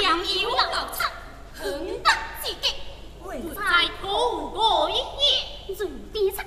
强有老差，横大之极，不在乎我一言，如地差。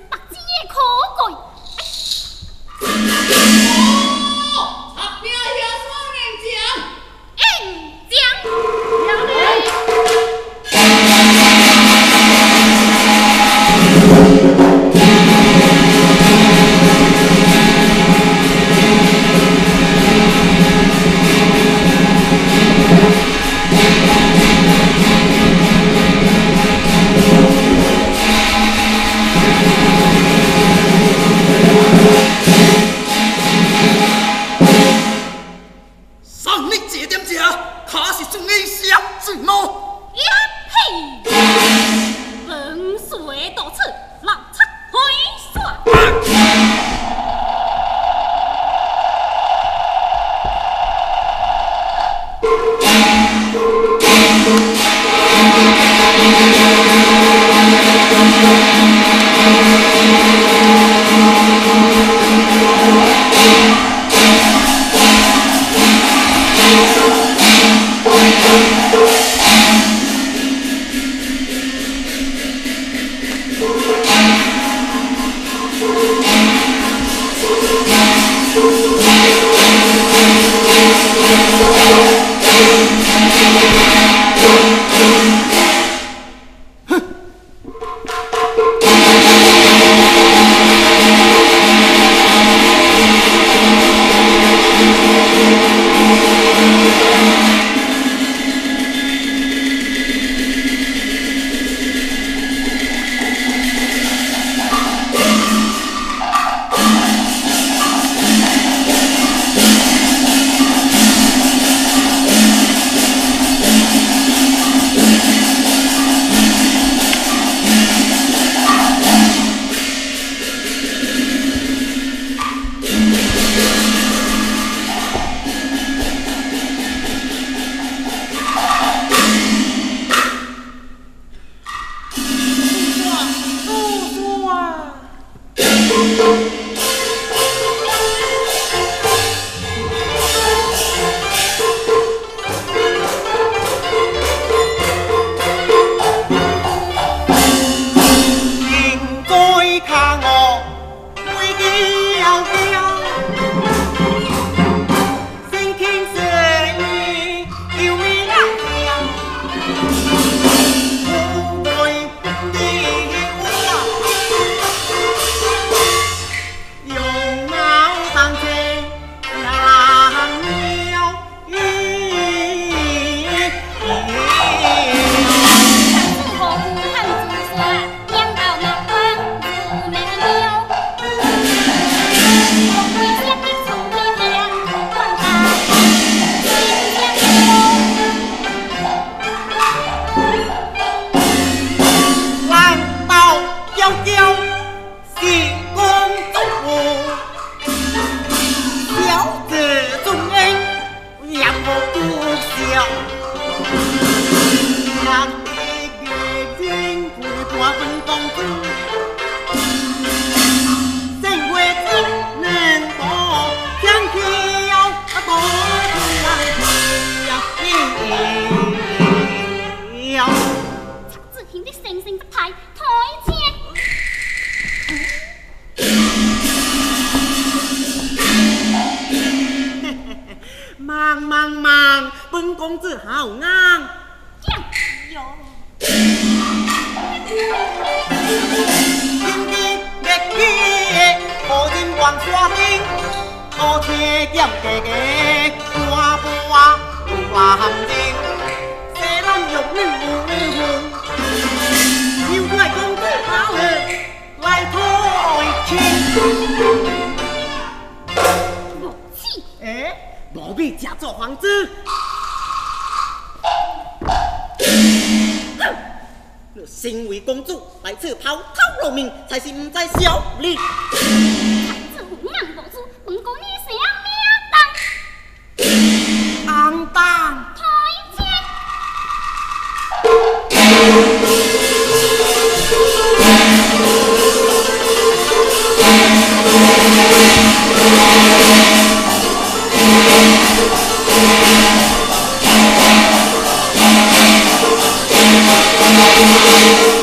忙忙，本公子好硬。今日日子，无人愿山兴，乌车点个个搬搬有含人，西玉女有女魂，妖怪公子来来偷情。无必假做皇子。你身为公主，来此抛头露面，才是不知小礼。thank you Thank you.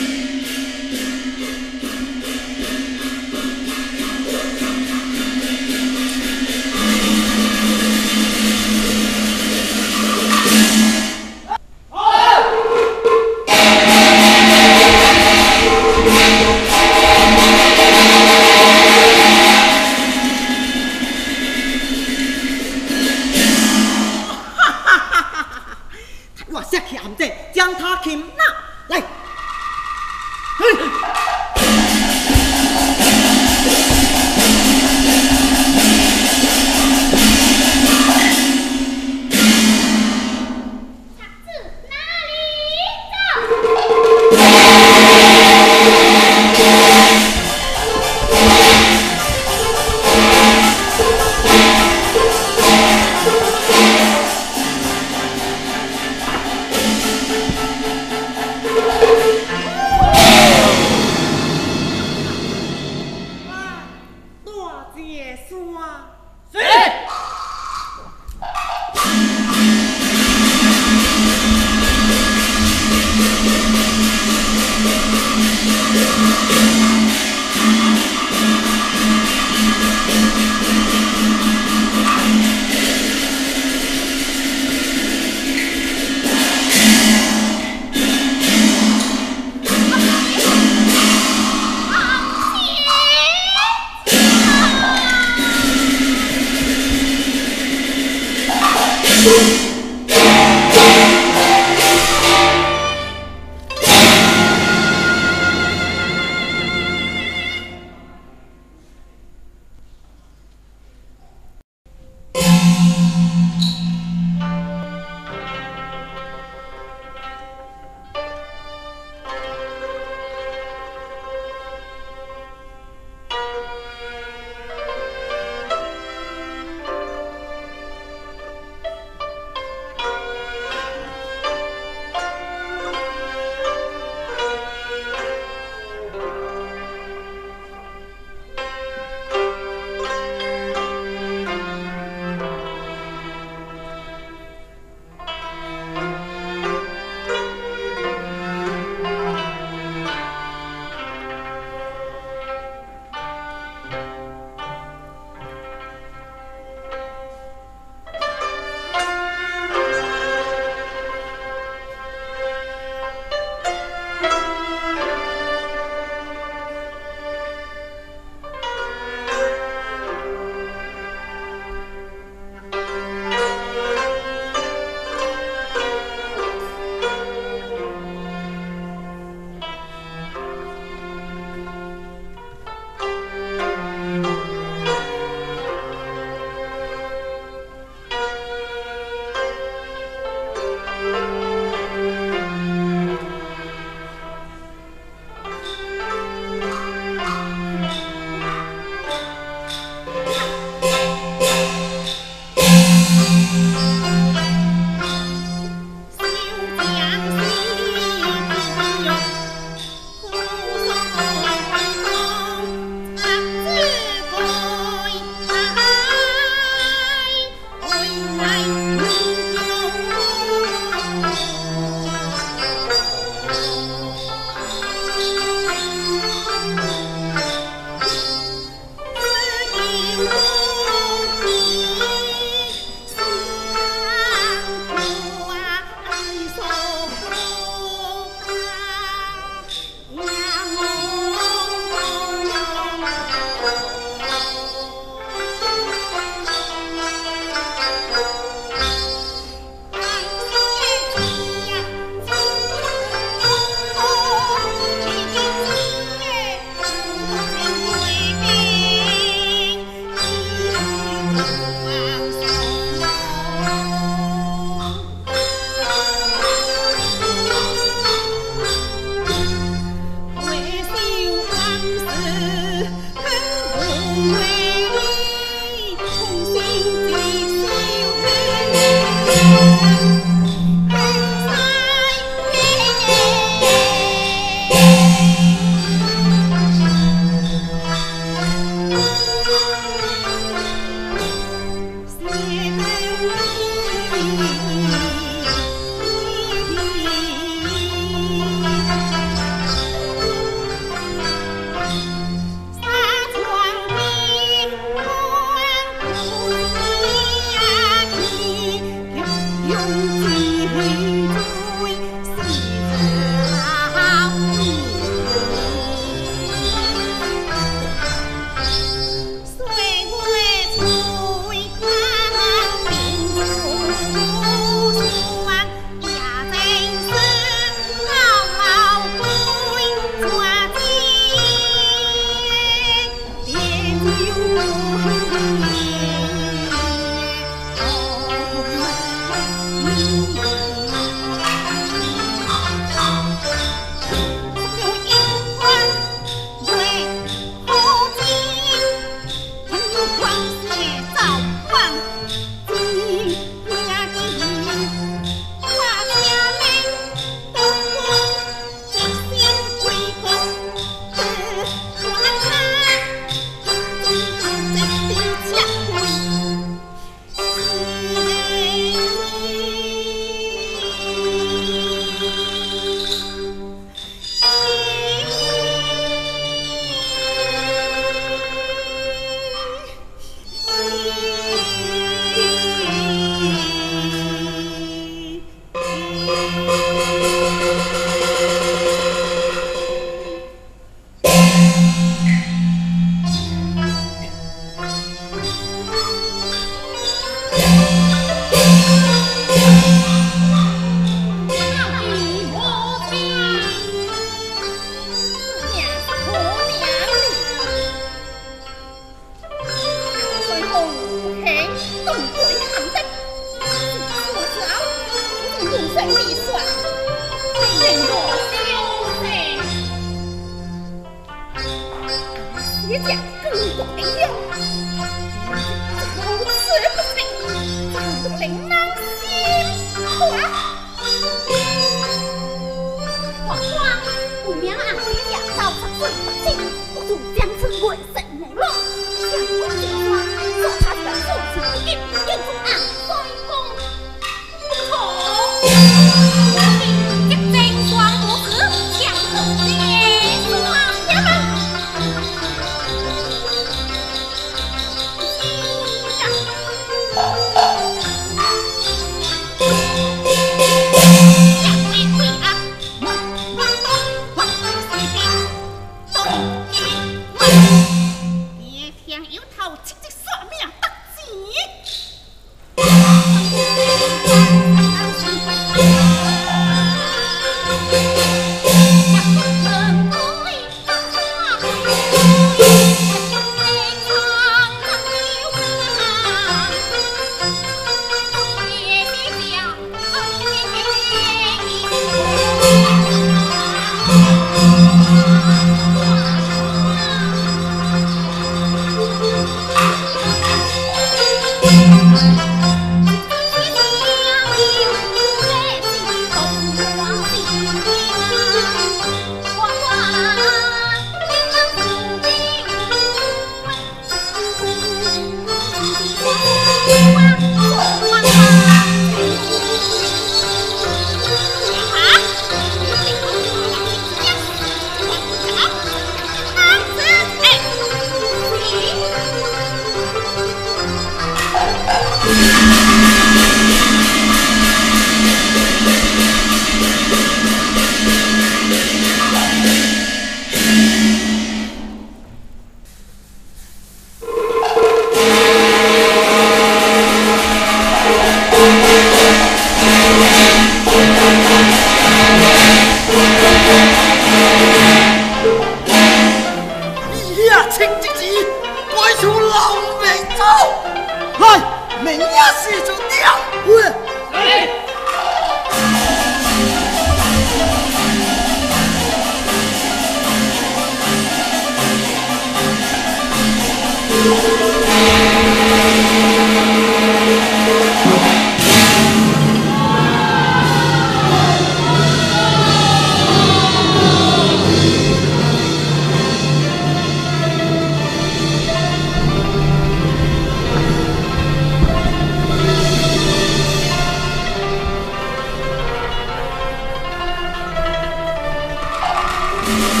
Thank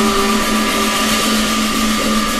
you.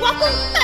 爹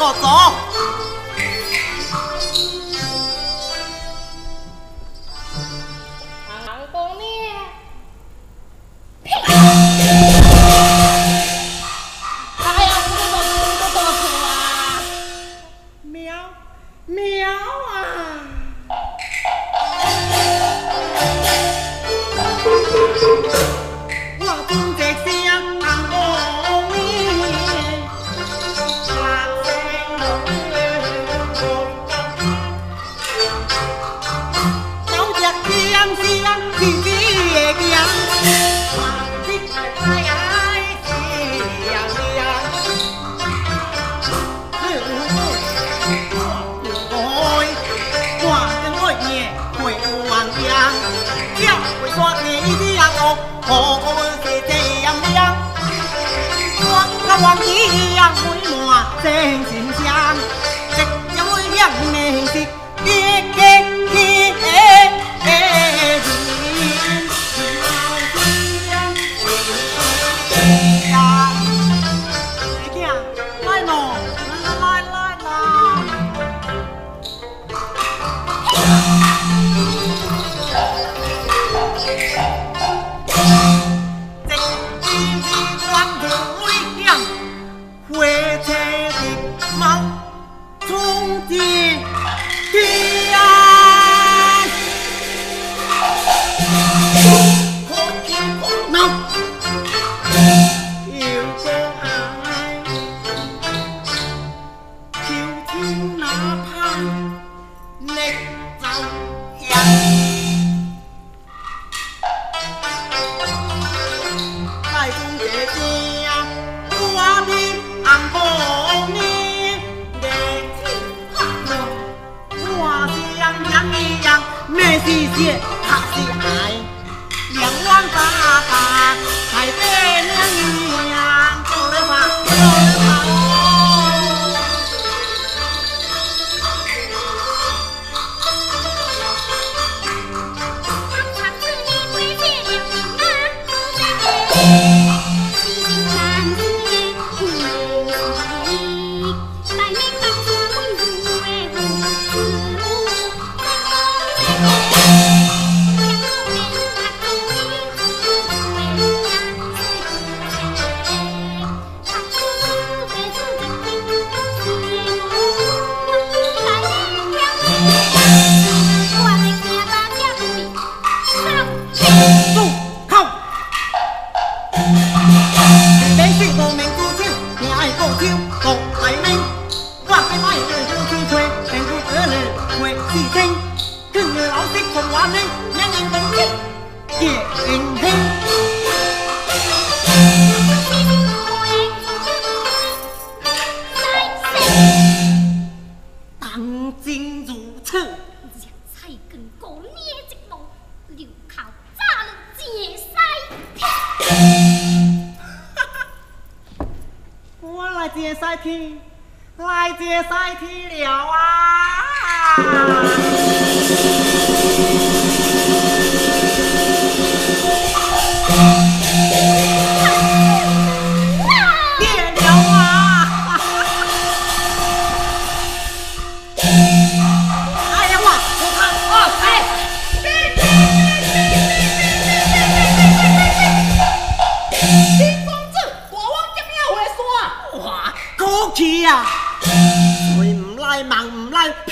走。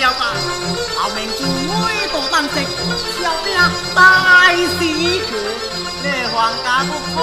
了吧？后面就每个当食，小命带死去，你还敢不慌？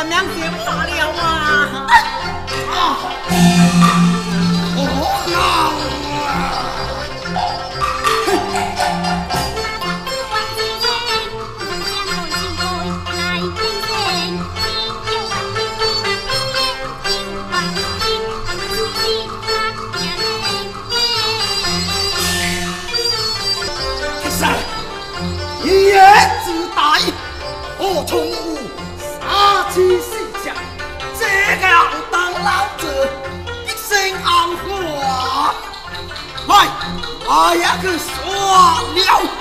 可哦。特别是用功夫，一个郎郎。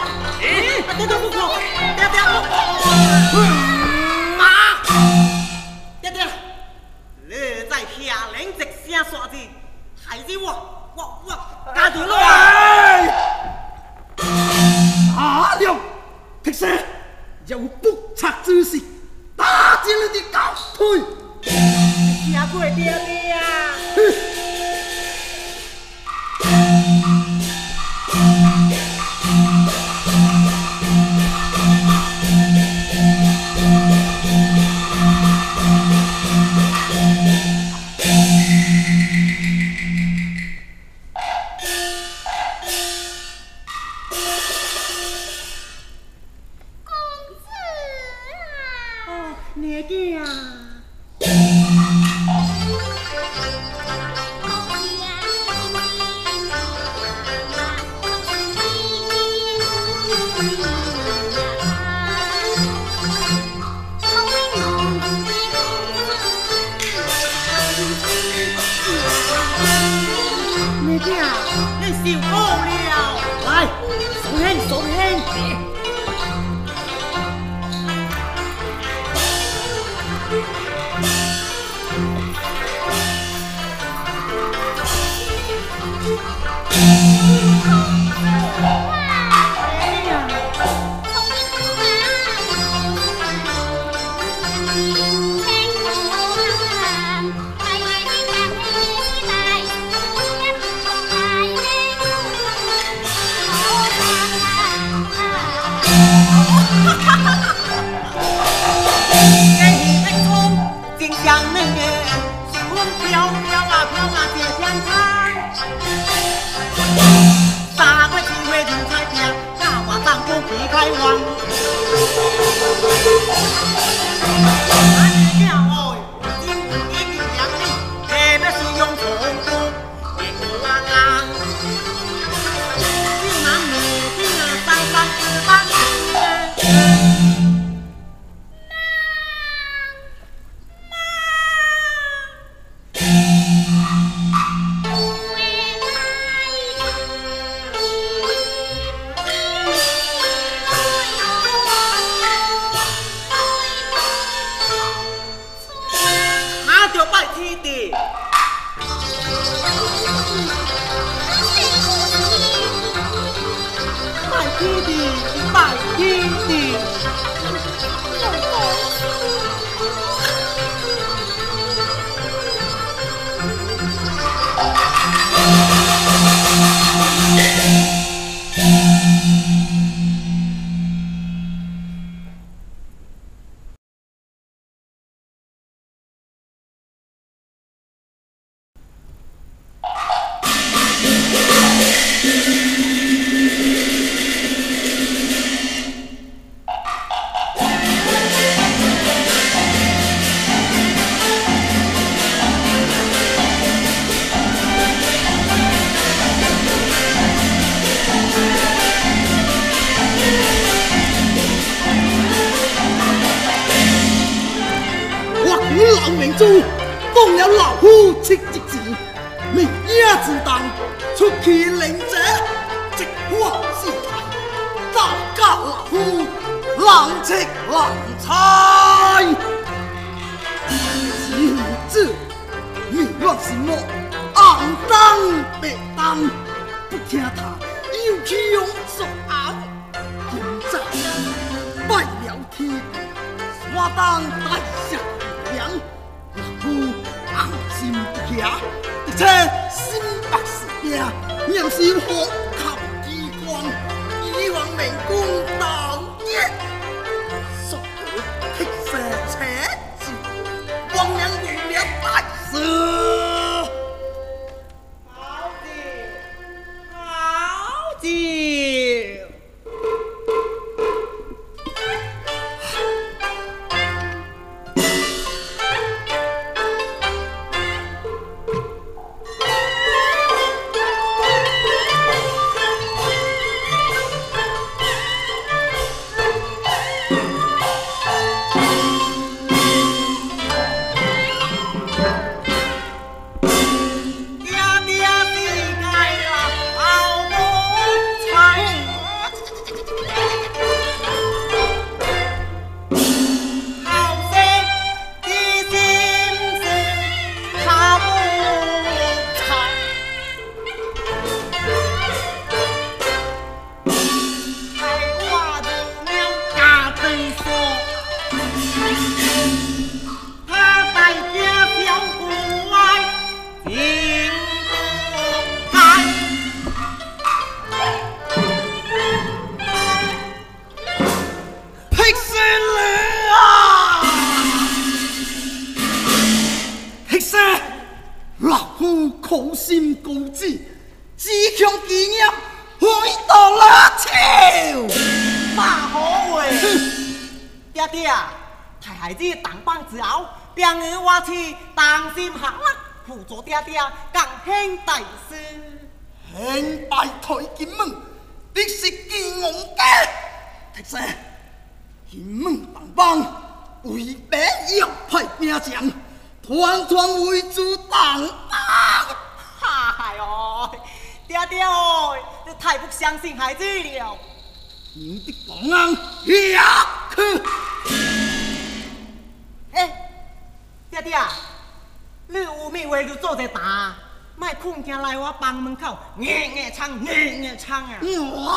うわ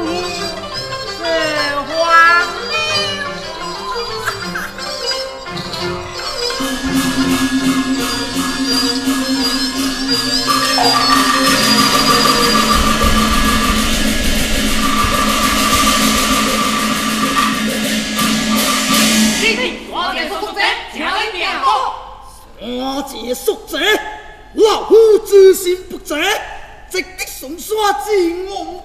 你说话！先生，寡人素直，请你明告。寡人素直，老夫之心不直，直得送杀之我。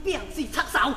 天，弟弟当当。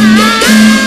好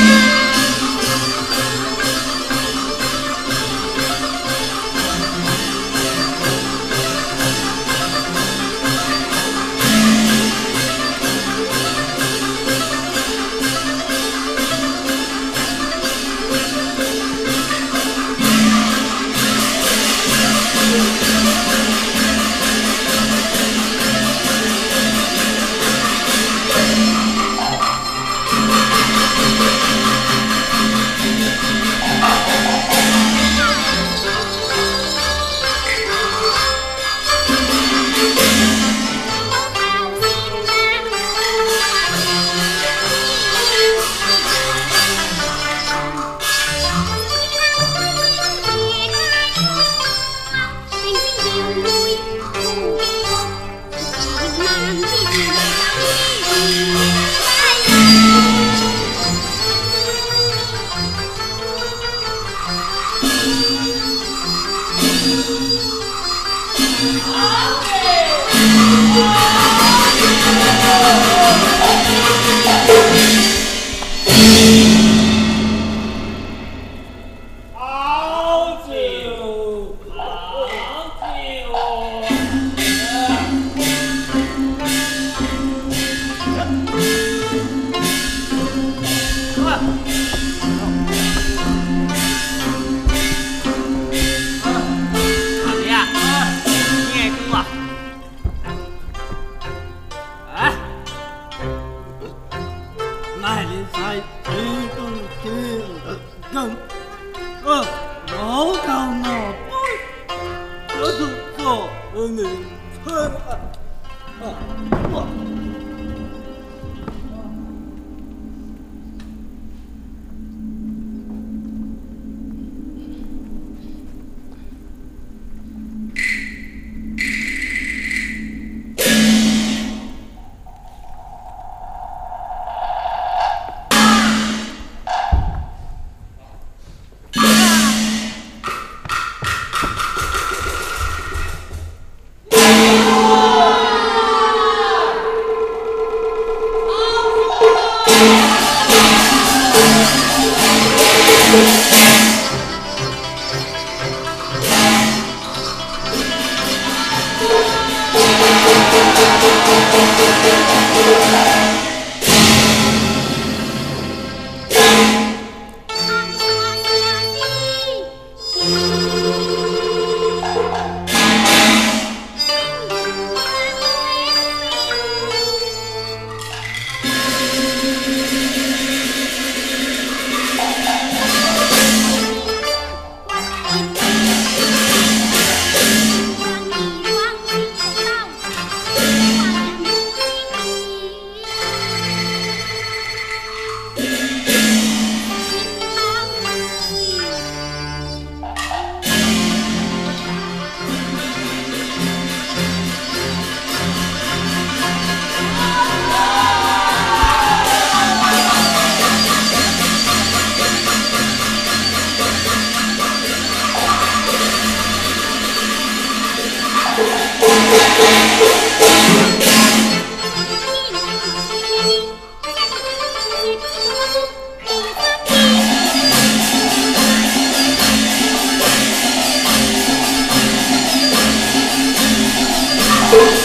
为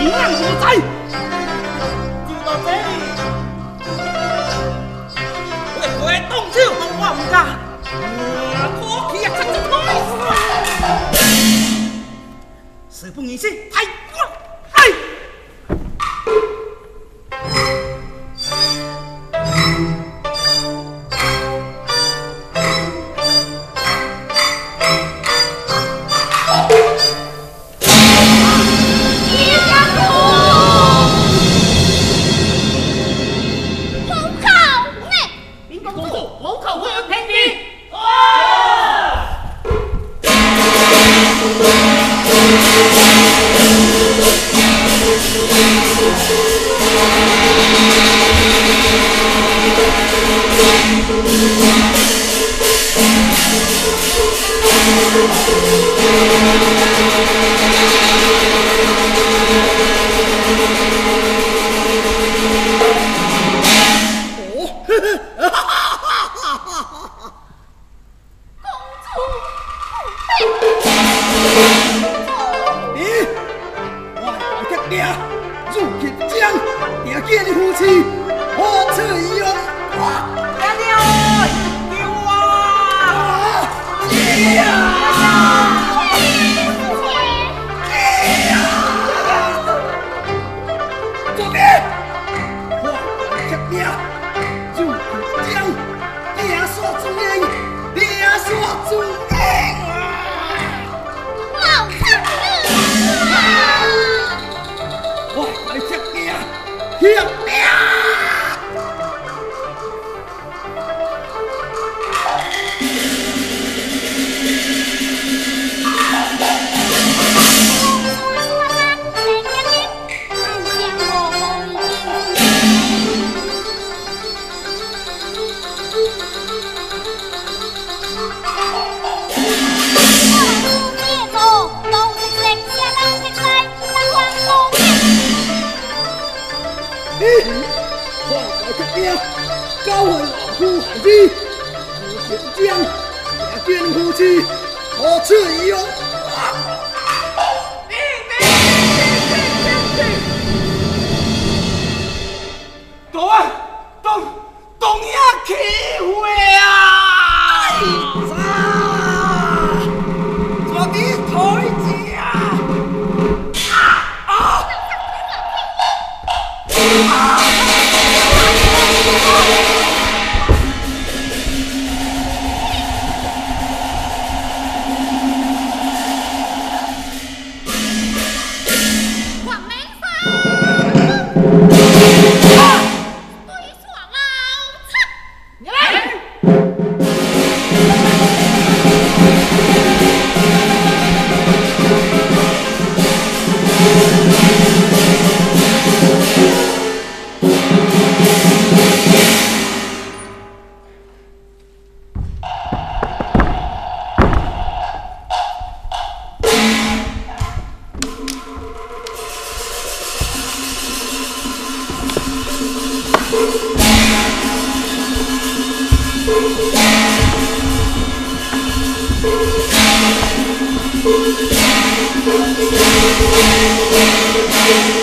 平安无灾，就在这里，我不会动手，我，你，十分，老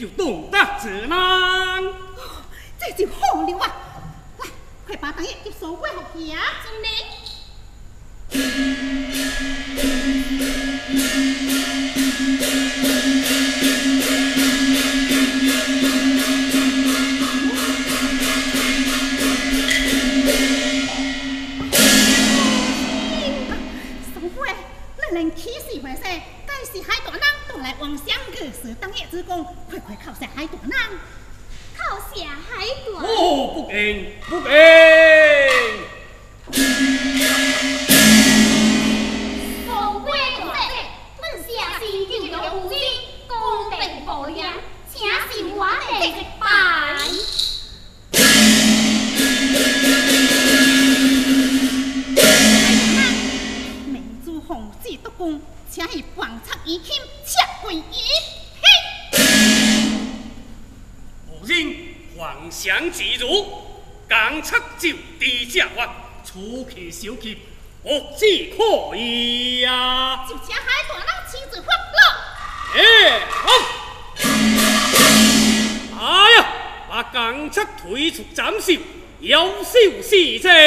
就懂得知啦。你在。